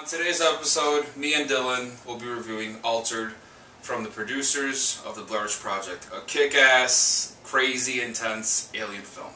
On today's episode, me and Dylan will be reviewing Altered from the producers of the Blair Witch Project, a kick-ass, crazy, intense alien film.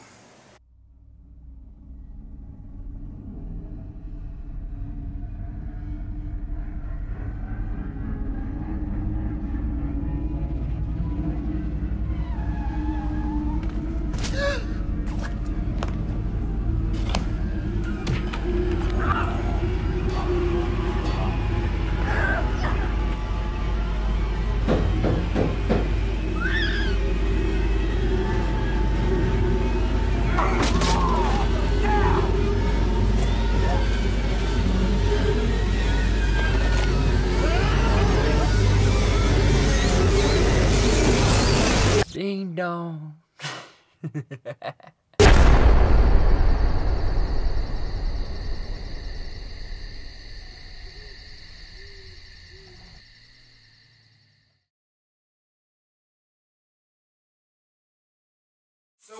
So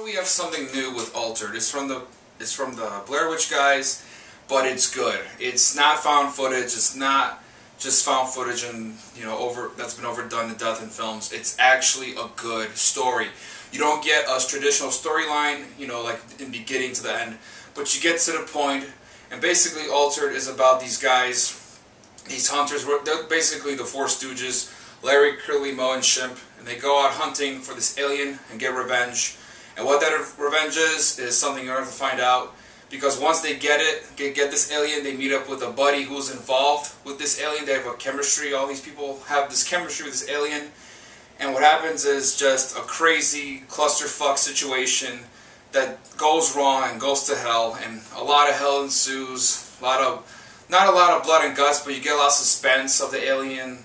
we have something new with Altered. It's from the it's from the Blair Witch guys, but it's good. It's not found footage. It's not just found footage and you know over that's been overdone to death in films. It's actually a good story. You don't get a traditional storyline, you know, like in beginning to the end, but you get to the point, and basically Altered is about these guys, these hunters. They're basically the Four Stooges, Larry, Curly, Moe, and Shemp, and they go out hunting for this alien and get revenge. And what that revenge is, is something you're going to find out. Because once they get it, get this alien, they meet up with a buddy who's involved with this alien. They have a chemistry. All these people have this chemistry with this alien. And what happens is just a crazy clusterfuck situation that goes wrong and goes to hell. And a lot of hell ensues. A lot of, not a lot of blood and guts, but you get a lot of suspense of the alien.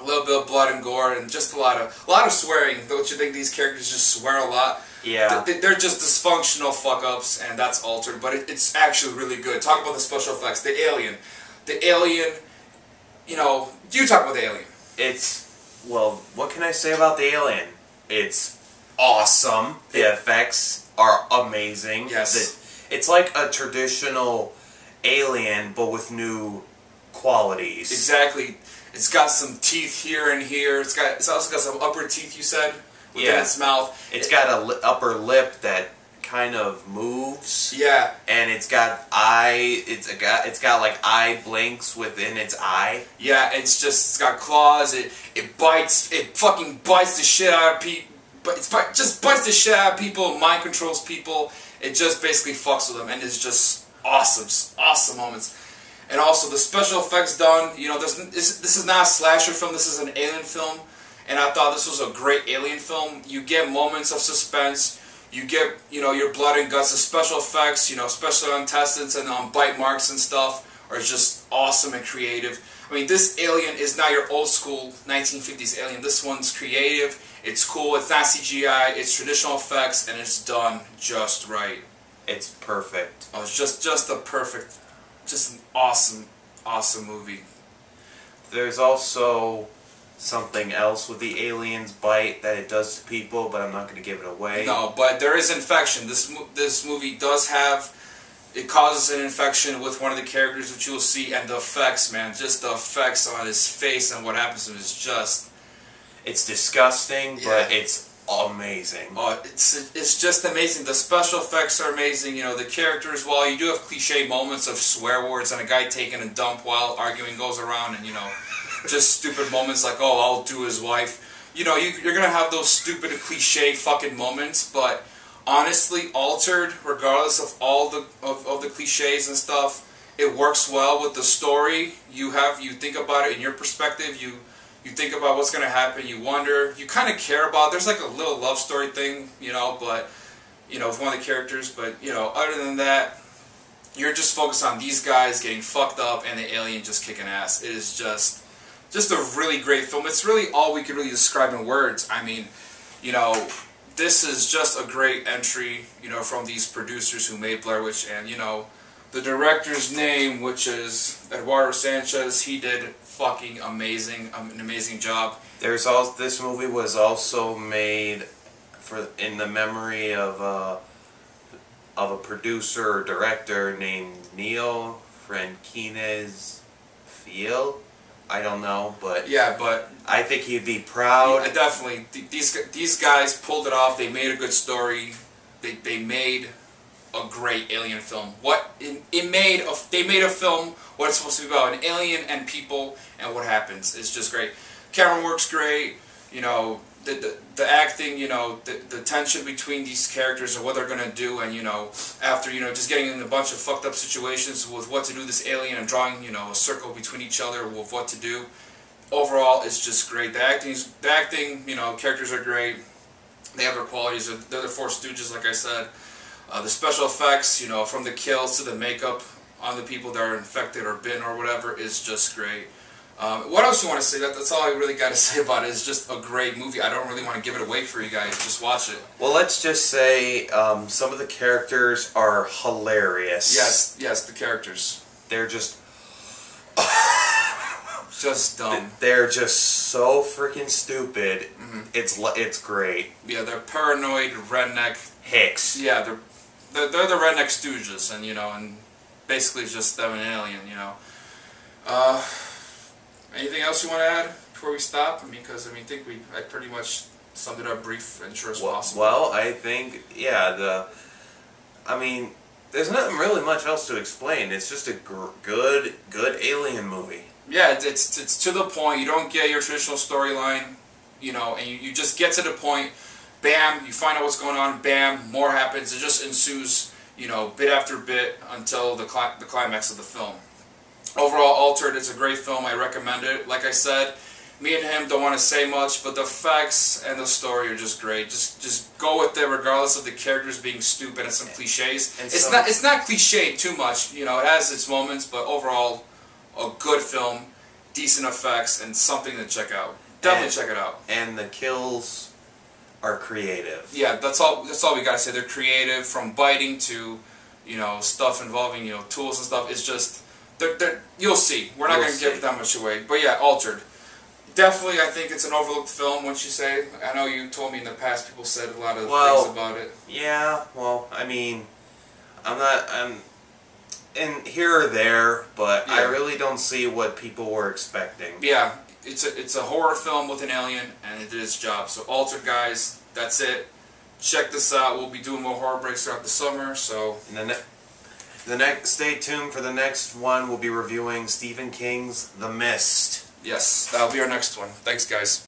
A little bit of blood and gore, and just a lot of, a lot of swearing. Don't you think these characters just swear a lot? Yeah. They're just dysfunctional fuck ups, and that's altered, but it's actually really good. Talk about the special effects. The alien. The alien, you know, you talk about the alien. It's well, what can I say about the alien? It's awesome. The effects are amazing. Yes. The- it's like a traditional alien, but with new qualities. Exactly. It's got some teeth here and here. It's got. It's also got some upper teeth. You said within Yeah. its mouth. It's It- got a li- upper lip that kind of moves, Yeah. and it's got eye. It's a got. It's got like eye blinks within its eye. Yeah. It's just. It's got claws. It. It bites. It fucking bites the shit out of people. But it's just bites the shit out of people. Mind controls people. It just basically fucks with them, and it's just awesome. Awesome moments. And also the special effects done. You know, this this, this is not a slasher film. This is an alien film, and I thought this was a great alien film. You get moments of suspense. You get you know your blood and guts. The special effects, you know, especially on intestines and on bite marks and stuff, are just awesome and creative. I mean, this alien is not your old school 1950s alien. This one's creative. It's cool. It's not CGI. It's traditional effects, and it's done just right. It's perfect. Oh, it's just just a perfect, just an awesome, awesome movie. There's also something else with the alien's bite that it does to people, but I'm not going to give it away. No, but there is infection. This this movie does have it causes an infection with one of the characters, which you'll see, and the effects, man, just the effects on his face and what happens to him is just It's disgusting, but it's amazing. Oh, it's it's just amazing. The special effects are amazing. You know, the characters. While you do have cliche moments of swear words and a guy taking a dump while arguing goes around, and you know, just stupid moments like, "Oh, I'll do his wife." You know, you, you're gonna have those stupid cliche fucking moments, but honestly, altered, regardless of all the of, of the cliches and stuff, it works well with the story. You have you think about it in your perspective. You you think about what's going to happen, you wonder, you kind of care about, there's like a little love story thing, you know, but, you know, with one of the characters, but, you know, other than that, you're just focused on these guys getting fucked up and the alien just kicking ass. It is just, just a really great film. It's really all we could really describe in words. I mean, you know, this is just a great entry, you know, from these producers who made Blair Witch, and, you know, the director's name, which is Eduardo Sanchez, he did fucking amazing, um, an amazing job. There's also this movie was also made for in the memory of a of a producer or director named Neil Franquinez feel. I don't know, but Yeah, but I think he'd be proud. Yeah, definitely. Th- These these guys pulled it off. They made a good story. They, they made a great alien film. What it, it made a, they made a film what it's supposed to be about an alien and people and what happens. It's just great. Cameron works great. You know the the, the acting. You know the, the tension between these characters and what they're gonna do and you know after you know just getting in a bunch of fucked up situations with what to do this alien and drawing you know a circle between each other with what to do overall it's just great. The acting's the acting, you know, characters are great. They have their qualities. They're the Four Stooges, like I said. Uh, the special effects, you know, from the kills to the makeup on the people that are infected or bitten or whatever, is just great. Um, what else you want to say? That, that's all I really got to say about it. It's just a great movie. I don't really want to give it away for you guys. Just watch it. well, let's just say um, some of the characters are hilarious. Yes, yes, the characters. They're just Just dumb. they're just so freaking stupid. Mm-hmm. It's it's great. Yeah, they're paranoid redneck Hicks. Yeah, they're, they're they're the redneck stooges, and you know, and basically it's just them and an alien, you know. Uh, anything else you want to add before we stop? I mean, because I mean, I think we I pretty much summed it up brief and sure as Well, possible. well, I think yeah. The, I mean, there's nothing really much else to explain. It's just a gr- good, good alien movie. Yeah, it's, it's it's to the point. You don't get your traditional storyline, you know, and you, you just get to the point. Bam, you find out what's going on. Bam, more happens. It just ensues, you know, bit after bit until the cli- the climax of the film. Overall, Altered is a great film. I recommend it. Like I said, me and him don't want to say much, but the facts and the story are just great. Just just go with it, regardless of the characters being stupid and some cliches. And it's some- not it's not cliche too much. You know, it has its moments, but overall, a good film, decent effects, and something to check out. Definitely And- check it out. And the kills are creative. Yeah, that's all. That's all we gotta say. They're creative, from biting to, you know, stuff involving you know tools and stuff. It's just, they're, they're, you'll see. We're not gonna give see. that much away. But yeah, altered. Definitely, I think it's an overlooked film. Once you say, I know you told me in the past people said a lot of Well- things about it. Yeah. Well, I mean, I'm not. I'm. And here or there, but I really don't see what people were expecting. Yeah, it's a it's a horror film with an alien, and it did its job. So altered, guys. That's it. Check this out. We'll be doing more horror breaks throughout the summer. So And the, ne- the next, stay tuned for the next one. We'll be reviewing Stephen King's The Mist. yes, that'll be our next one. Thanks, guys.